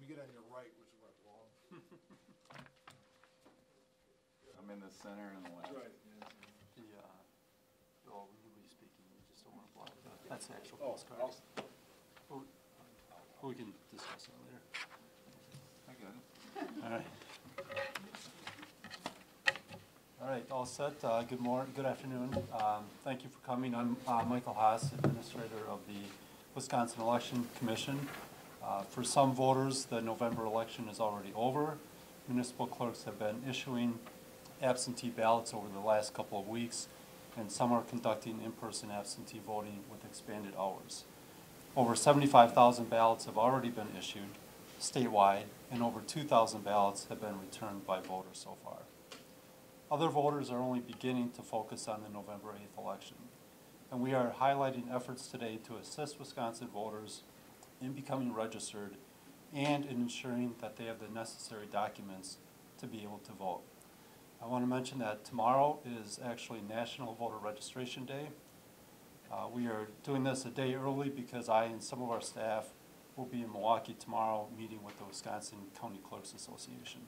Me get on your right, which is where I belong. I'm in the center and the left. The, uh, oh, we will be speaking, we just don't want to block that. That's the actual Oh, postcard. I'll- Oh, We can discuss it later. I got it. All right. All right, all set. Uh, Good morning, good afternoon. Um, Thank you for coming. I'm uh, Michael Haas, Administrator of the Wisconsin Election Commission. Uh, For some voters, the November election is already over. Municipal clerks have been issuing absentee ballots over the last couple of weeks, and some are conducting in-person absentee voting with expanded hours. Over 75,000 ballots have already been issued statewide, and over 2,000 ballots have been returned by voters so far. Other voters are only beginning to focus on the November 8th election, and we are highlighting efforts today to assist Wisconsin voters in becoming registered and in ensuring that they have the necessary documents to be able to vote. I want to mention that tomorrow is actually National Voter Registration Day. Uh, We are doing this a day early because I and some of our staff will be in Milwaukee tomorrow, meeting with the Wisconsin County Clerks Association.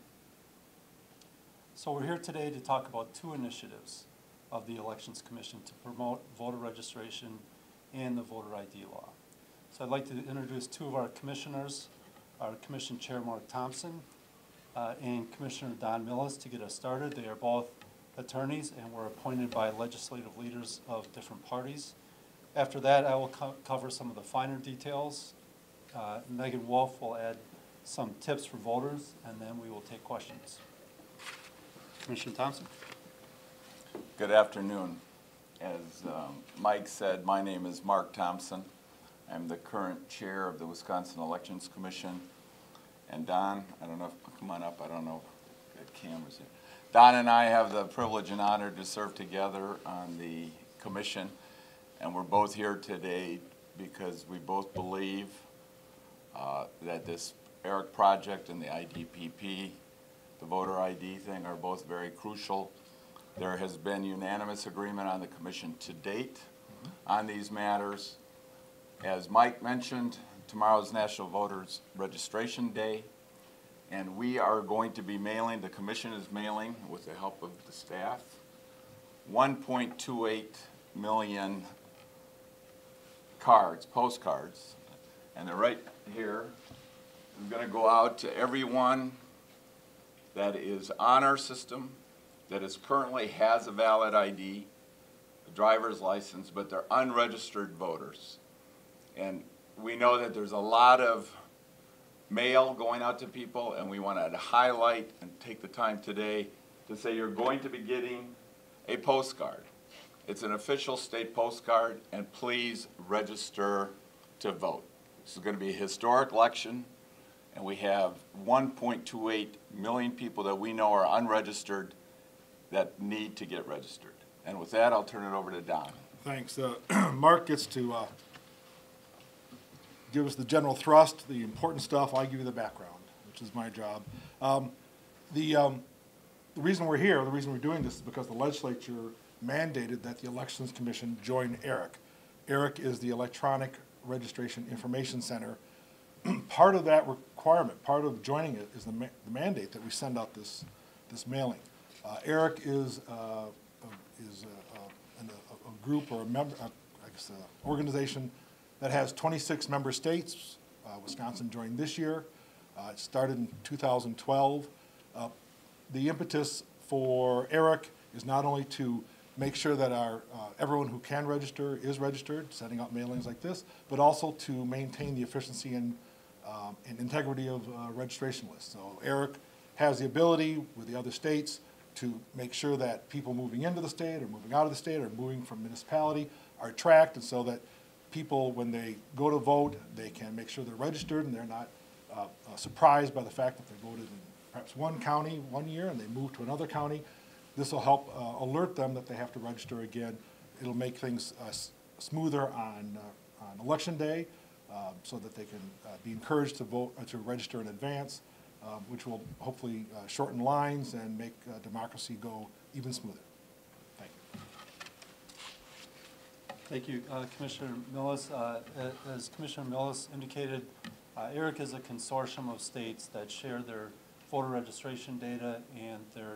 So we're here today to talk about two initiatives of the Elections Commission to promote voter registration and the voter ID law. So I'd like to introduce two of our commissioners, our Commission Chair Mark Thompson uh, and Commissioner Don Millis to get us started. They are both attorneys and were appointed by legislative leaders of different parties. After that, I will co- cover some of the finer details. Uh, Megan Wolf will add some tips for voters, and then we will take questions. Commissioner Thompson? Good afternoon. As um, Mike said, my name is Mark Thompson. I'm the current chair of the Wisconsin Elections Commission. And Don, I don't know if, come on up, I don't know if the camera's here. Don and I have the privilege and honor to serve together on the commission. And we're both here today because we both believe uh, that this ERIC project and the IDPP, the voter ID thing, are both very crucial. There has been unanimous agreement on the commission to date on these matters. As Mike mentioned, tomorrow's National Voters Registration Day, and we are going to be mailing, the commission is mailing, with the help of the staff, 1.28 million cards, postcards, and they're right here. I'm gonna go out to everyone that is on our system, that is currently has a valid ID, a driver's license, but they're unregistered voters. And we know that there's a lot of mail going out to people, and we want to highlight and take the time today to say you're going to be getting a postcard. It's an official state postcard, and please register to vote. This is going to be a historic election, and we have 1.28 million people that we know are unregistered that need to get registered. And with that, I'll turn it over to Don. Thanks. Uh, Mark gets to uh, give us the general thrust, the important stuff. I give you the background, which is my job. Um, The, um, the reason we're here, the reason we're doing this is because the legislature mandated that the Elections Commission join ERIC. ERIC is the Electronic Registration Information Center. Part of that requirement, part of joining it is the ma- the mandate that we send out this, this mailing. Uh, ERIC is, uh, a- is a- a, a, group or a member, I guess, organization that has twenty-six member states. Uh, Wisconsin joined this year. Uh, it started in two thousand twelve. Uh, the impetus for ERIC is not only to make sure that our, uh, everyone who can register is registered, setting up mailings like this, but also to maintain the efficiency and, um, and integrity of uh, registration lists. So ERIC has the ability with the other states to make sure that people moving into the state or moving out of the state or moving from municipality are tracked, and so that people, when they go to vote, they can make sure they're registered and they're not uh, uh, surprised by the fact that they voted in perhaps one county one year and they move to another county. This will help uh, alert them that they have to register again. It'll make things uh, smoother on, uh, on election day, um, so that they can uh, be encouraged to vote, to register in advance, um, which will hopefully shorten lines and make democracy go even smoother. Thank you. Thank you, Uh, Commissioner Millis. Uh, As Commissioner Millis indicated, Uh, ERIC is a consortium of states that share their voter registration data and their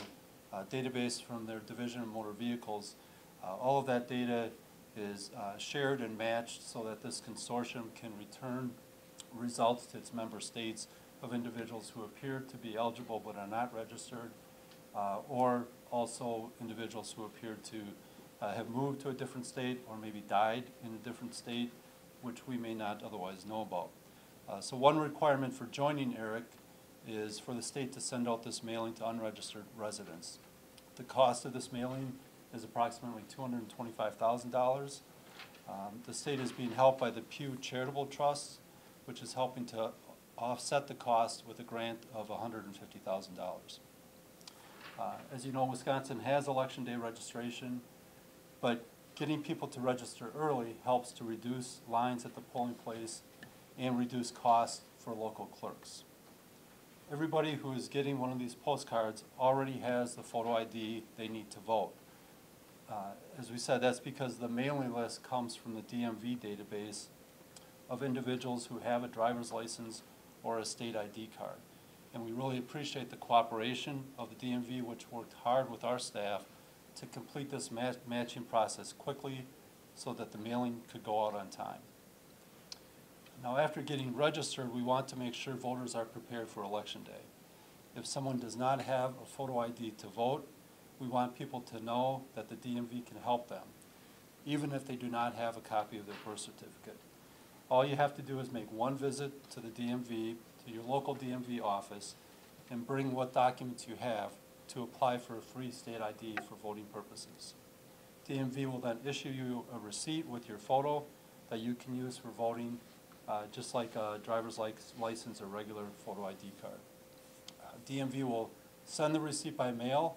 uh, database from their Division of Motor Vehicles. Uh, All of that data is uh, shared and matched so that this consortium can return results to its member states of individuals who appear to be eligible but are not registered, or also individuals who appear to uh, have moved to a different state or maybe died in a different state, which we may not otherwise know about. Uh, So one requirement for joining ERIC is for the state to send out this mailing to unregistered residents. The cost of this mailing is approximately two hundred and twenty-five thousand dollars. Um, The state is being helped by the Pew Charitable Trust, which is helping to offset the cost with a grant of hundred and fifty thousand dollars. Uh, As you know, Wisconsin has election day registration, but getting people to register early helps to reduce lines at the polling place and reduce costs for local clerks. Everybody who is getting one of these postcards already has the photo ID they need to vote. Uh, As we said, that's because the mailing list comes from the DMV database of individuals who have a driver's license or a state ID card. And we really appreciate the cooperation of the DMV, which worked hard with our staff to complete this ma- matching process quickly so that the mailing could go out on time. Now, after getting registered, we want to make sure voters are prepared for Election Day. If someone does not have a photo ID to vote, we want people to know that the DMV can help them, even if they do not have a copy of their birth certificate. All you have to do is make one visit to the DMV, to your local DMV office, and bring what documents you have to apply for a free state ID for voting purposes. DMV will then issue you a receipt with your photo that you can use for voting, uh, just like a driver's license or regular photo ID card. Uh, DMV will send the receipt by mail.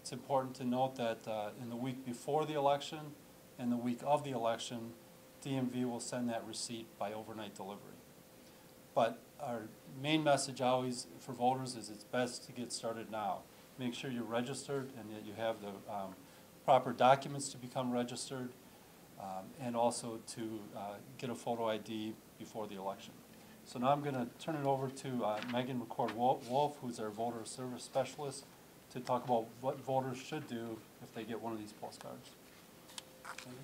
It's important to note that uh, in the week before the election and the week of the election, DMV will send that receipt by overnight delivery. But our main message always for voters is it's best to get started now. Make sure you're registered and that you have the um, proper documents to become registered, um, and also to uh, get a photo ID before the election. So now I'm going to turn it over to uh, Megan McCord-Wolf, who's our voter service specialist, to talk about what voters should do if they get one of these postcards. Megan?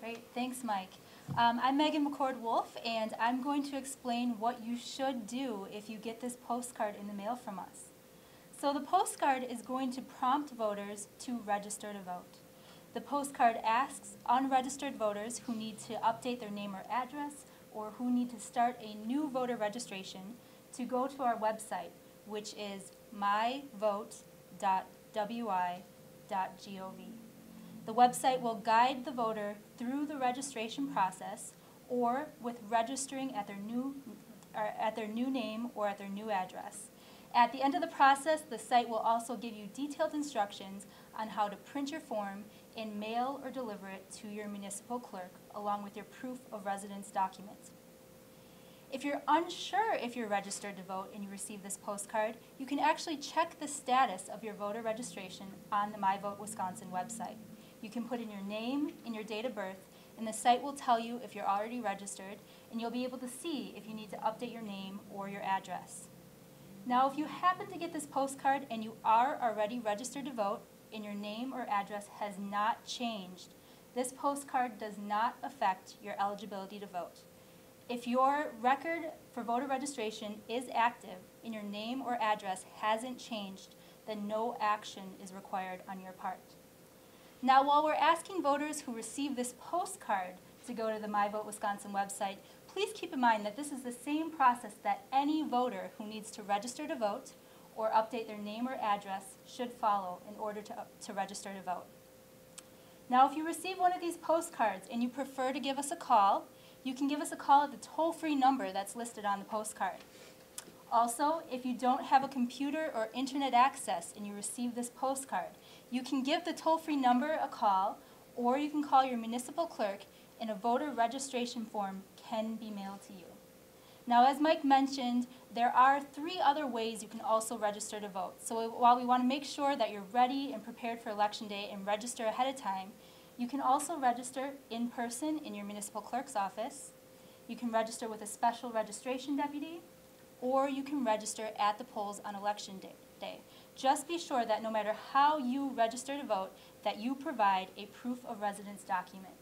Great, thanks, Mike. Um, I'm Megan McCord Wolf, and I'm going to explain what you should do if you get this postcard in the mail from us. So, the postcard is going to prompt voters to register to vote. The postcard asks unregistered voters who need to update their name or address or who need to start a new voter registration to go to our website, which is myvote.wi.gov. The website will guide the voter through the registration process or with registering at their new, at their new name or at their new address. At the end of the process, the site will also give you detailed instructions on how to print your form and mail or deliver it to your municipal clerk along with your proof of residence documents. If you're unsure if you're registered to vote and you receive this postcard, you can actually check the status of your voter registration on the My Vote Wisconsin website. You can put in your name and your date of birth, and the site will tell you if you're already registered, and you'll be able to see if you need to update your name or your address. Now, if you happen to get this postcard and you are already registered to vote and your name or address has not changed, this postcard does not affect your eligibility to vote. If your record for voter registration is active and your name or address hasn't changed, then no action is required on your part. Now, while we're asking voters who receive this postcard to go to the My Vote Wisconsin website, please keep in mind that this is the same process that any voter who needs to register to vote or update their name or address should follow in order to, to register to vote. Now, if you receive one of these postcards and you prefer to give us a call, you can give us a call at the toll-free number that's listed on the postcard. Also, if you don't have a computer or internet access and you receive this postcard, you can give the toll-free number a call or you can call your municipal clerk and a voter registration form can be mailed to you. Now, as Mike mentioned, there are three other ways you can also register to vote. So while we want to make sure that you're ready and prepared for Election Day and register ahead of time, you can also register in person in your municipal clerk's office. You can register with a special registration deputy, or you can register at the polls on election day-. Just be sure that no matter how you register to vote, that you provide a proof of residence document.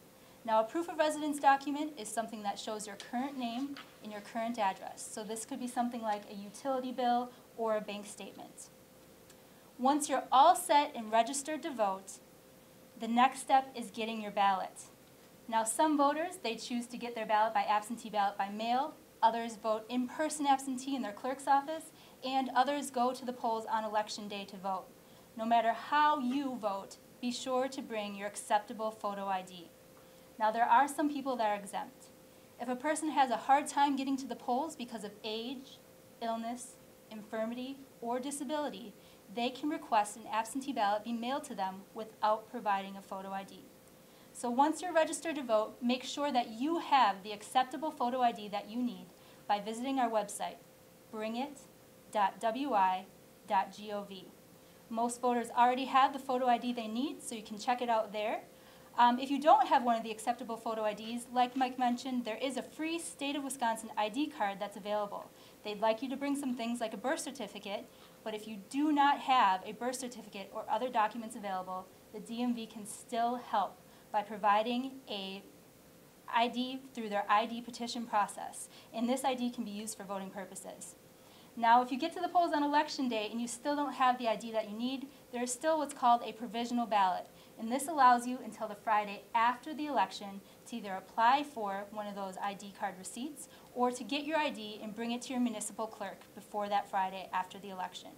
Now, a proof of residence document is something that shows your current name and your current address. So this could be something like a utility bill or a bank statement. Once you're all set and registered to vote, the next step is getting your ballot. Now, some voters, they choose to get their ballot by absentee ballot by mail. Others vote in-person absentee in their clerk's office, and others go to the polls on election day to vote. No matter how you vote, be sure to bring your acceptable photo ID. Now, there are some people that are exempt. If a person has a hard time getting to the polls because of age, illness, infirmity, or disability, they can request an absentee ballot be mailed to them without providing a photo ID. So once you're registered to vote, make sure that you have the acceptable photo ID that you need by visiting our website, bringit.wi.gov. Most voters already have the photo ID they need, so you can check it out there. Um, if you don't have one of the acceptable photo IDs, like Mike mentioned, there is a free state of Wisconsin ID card that's available. They'd like you to bring some things like a birth certificate, but if you do not have a birth certificate or other documents available, the DMV can still help by providing a ID through their ID petition process. And this ID can be used for voting purposes. Now, if you get to the polls on election day and you still don't have the ID that you need, there is still what's called a provisional ballot. And this allows you until the Friday after the election to either apply for one of those ID card receipts or to get your ID and bring it to your municipal clerk before that Friday after the election.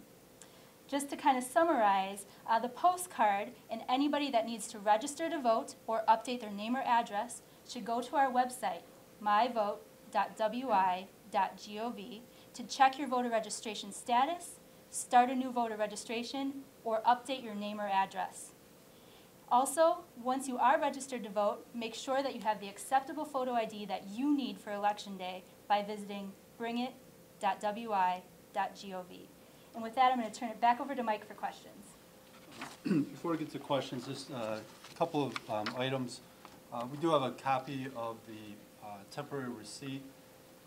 Just to kind of summarize, uh, the postcard and anybody that needs to register to vote or update their name or address should go to our website, myvote.wi.gov, to check your voter registration status, start a new voter registration, or update your name or address. Also, once you are registered to vote, make sure that you have the acceptable photo ID that you need for Election Day by visiting bringit.wi.gov. And with that, I'm going to turn it back over to Mike for questions. Before we get to questions, just uh, a couple of um, items. Uh, We do have a copy of the uh, temporary receipt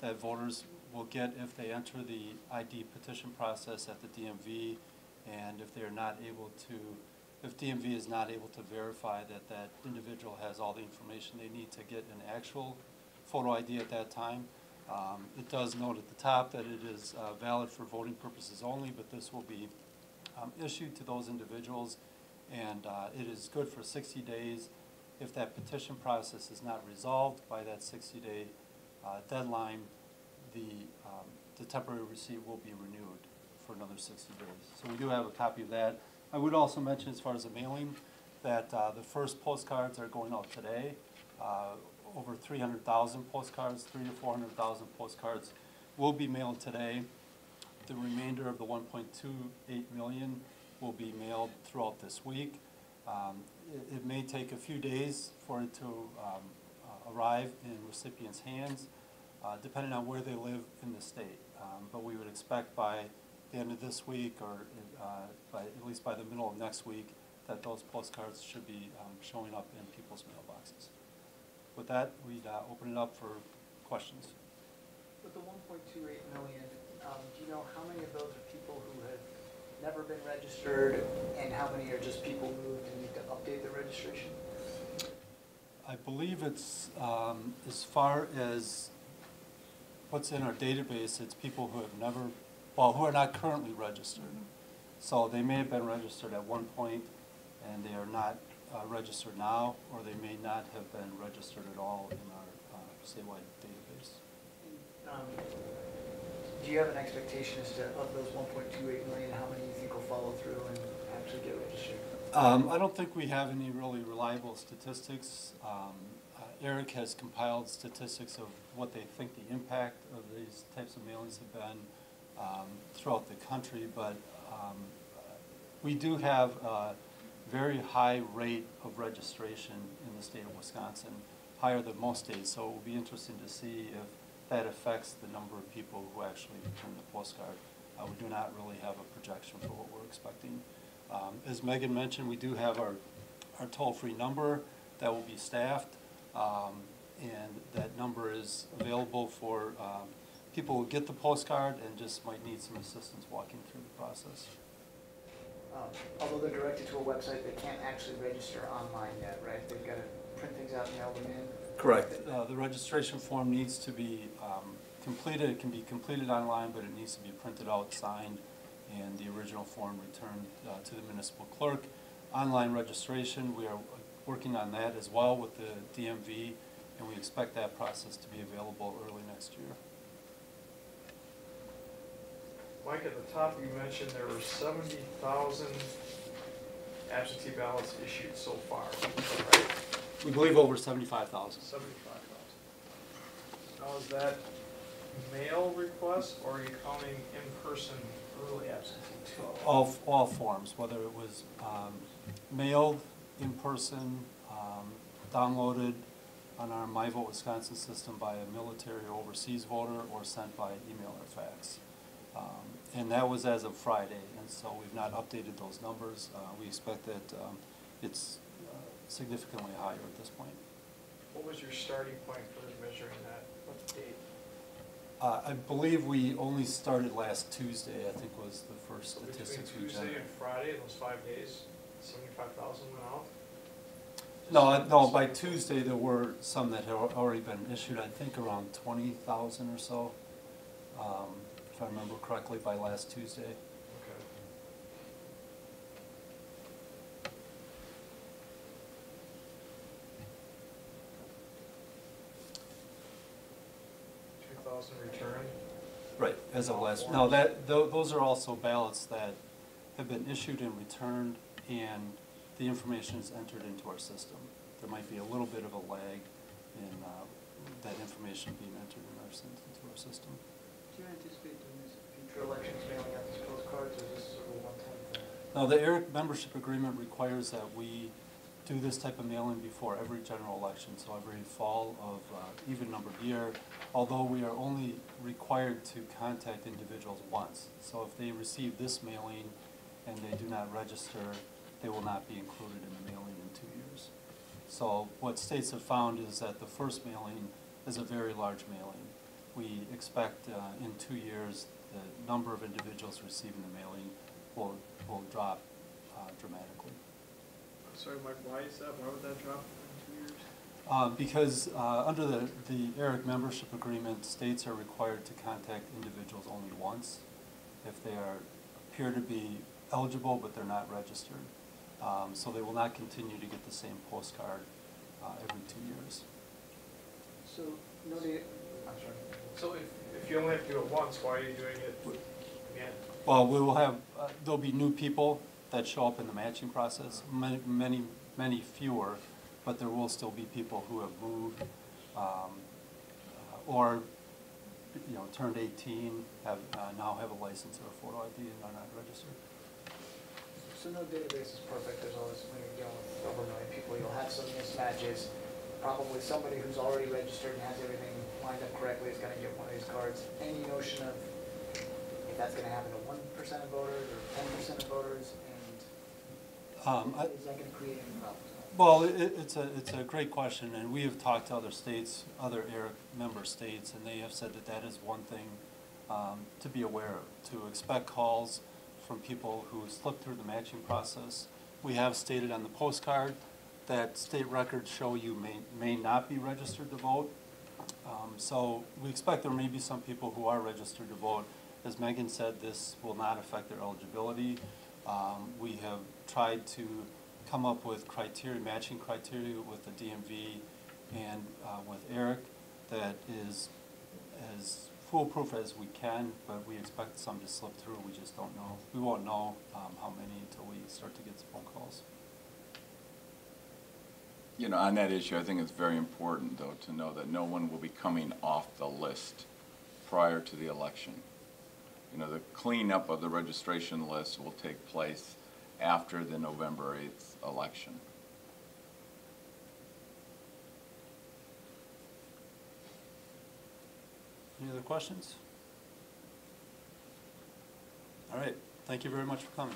that voters will get if they enter the ID petition process at the DMV, and if they're not able to, if DMV is not able to verify that that individual has all the information they need to get an actual photo ID at that time. Um, It does note at the top that it is uh, valid for voting purposes only, but this will be um, issued to those individuals, and uh, it is good for 60 days. If that petition process is not resolved by that 60-day deadline, the, um, the temporary receipt will be renewed for another 60 days. So we do have a copy of that. I would also mention, as far as the mailing, that uh, the first postcards are going out today. Uh, Over 300,000 postcards, three to 400,000 postcards will be mailed today. The remainder of the 1.28 million will be mailed throughout this week. Um, It it may take a few days for it to um, uh, arrive in recipients' hands, uh, depending on where they live in the state. Um, But we would expect by the end of this week, or uh, by, at least by the middle of next week, that those postcards should be um, showing up in people's mailboxes. With that, we'd uh, open it up for questions. With the one point two eight million, um, do you know how many of those are people who have never been registered? And how many are just people moved and need to update their registration? I believe it's, um, as far as what's in our database, it's people who have never, well, who are not currently registered. So they may have been registered at one point, and they are not uh, registered now, or they may not have been registered at all in our uh, statewide database. Um, Do you have an expectation as to, of those one point two eight million, how many you think will follow through and actually get registered? Um, I don't think we have any really reliable statistics. Um, ERIC has compiled statistics of what they think the impact of these types of mailings have been um, throughout the country, but um, we do have a very high rate of registration in the state of Wisconsin, higher than most states, so it will be interesting to see if that affects the number of people who actually return the postcard. Uh, We do not really have a projection for what we're expecting. Um, As Megan mentioned, we do have our, our toll-free number that will be staffed. Um, And that number is available for um, people who get the postcard and just might need some assistance walking through the process. Um, Although they're directed to a website, they can't actually register online yet, right? They've got to print things out and mail them in? Correct. Uh, The registration form needs to be um, completed, it can be completed online, but it needs to be printed out, signed, and the original form returned uh, to the municipal clerk. Online registration, we are working on that as well with the DMV, and we expect that process to be available early next year. Mike, at the top, you mentioned there were seventy thousand absentee ballots issued so far, right? We believe over seventy-five thousand. Seventy-five thousand. Now, is that mail requests or are you counting in-person early absentee? All, all forms, whether it was um, mailed, in person, um, downloaded on our My Vote Wisconsin system by a military or overseas voter, or sent by email or fax. Um, And that was as of Friday, and so we've not updated those numbers. Uh, We expect that um, it's uh, significantly higher at this point. What was your starting point for measuring that? What date? Uh, I believe we only started last Tuesday, I think was the first So statistics we Tuesday generated. and Friday, those five days, seventy-five thousand went out? No, I- no, by Tuesday, there were some that had al- already been issued, I think around twenty thousand or so, um, if I remember correctly, by last Tuesday. Okay. Two thousand returned? Right. As of last, no, that, tho- those are also ballots that have been issued and returned, and the information is entered into our system. There might be a little bit of a lag in uh, that information being entered in our, into our system. Do you anticipate doing this future elections, mailing out these postcards, or is this sort of a one-time thing? Now, the ERIC membership agreement requires that we do this type of mailing before every general election, so every fall of uh, even numbered year, although we are only required to contact individuals once. So if they receive this mailing and they do not register, they will not be included in the mailing in two years. So what states have found is that the first mailing is a very large mailing. We expect uh, in two years, the number of individuals receiving the mailing will, will drop uh, dramatically. Sorry, Mike, why is that? Why would that drop in two years? Uh, Because uh, under the, the ERIC membership agreement, states are required to contact individuals only once if they are, appear to be eligible, but they're not registered. Um, So they will not continue to get the same postcard uh, every two years. So, no data, I'm sorry. So if, if you only have to do it once, why are you doing it again? Well, we will have, uh, there'll be new people that show up in the matching process, many, many, many fewer, but there will still be people who have moved, um, uh, or, you know, turned eighteen, have, uh, now have a license or a photo ID and are not registered. So no database is perfect, there's always, when you're dealing with over a million people, you'll have some mismatches. Probably somebody who's already registered and has everything lined up correctly is gonna get one of these cards. Any notion of if that's gonna happen to one percent of voters or ten percent of voters, Um, I- and is that gonna create any problems? Well, it, it's a, it's a great question, and we have talked to other states, other ERIC member states, and they have said that that is one thing um, to be aware of, to expect calls from people who slipped through the matching process. We have stated on the postcard that state records show you may, may not be registered to vote. Um, So we expect there may be some people who are registered to vote. As Megan said, this will not affect their eligibility. Um, We have tried to come up with criteria, matching criteria with the DMV and uh, with ERIC that is as foolproof as we can, but we expect some to slip through. We just don't know. We won't know um, how many until we start to get some phone calls. You know, on that issue, I think it's very important, though, to know that no one will be coming off the list prior to the election. You know, the cleanup of the registration list will take place after the November 8th election. Any other questions? All right, thank you very much for coming.